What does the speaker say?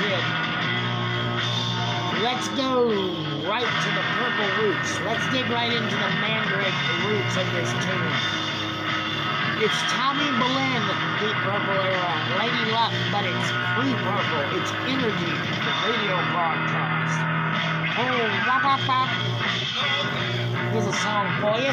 kid. Let's go right to the purple roots. Let's dig right into the mandrake roots of this tune. It's Tommy Bolin, Deep Purple era, Lady Luck, but it's pre-purple. It's Energy, the radio broadcast. Oh, wop, wop, wop. Here's a song for you.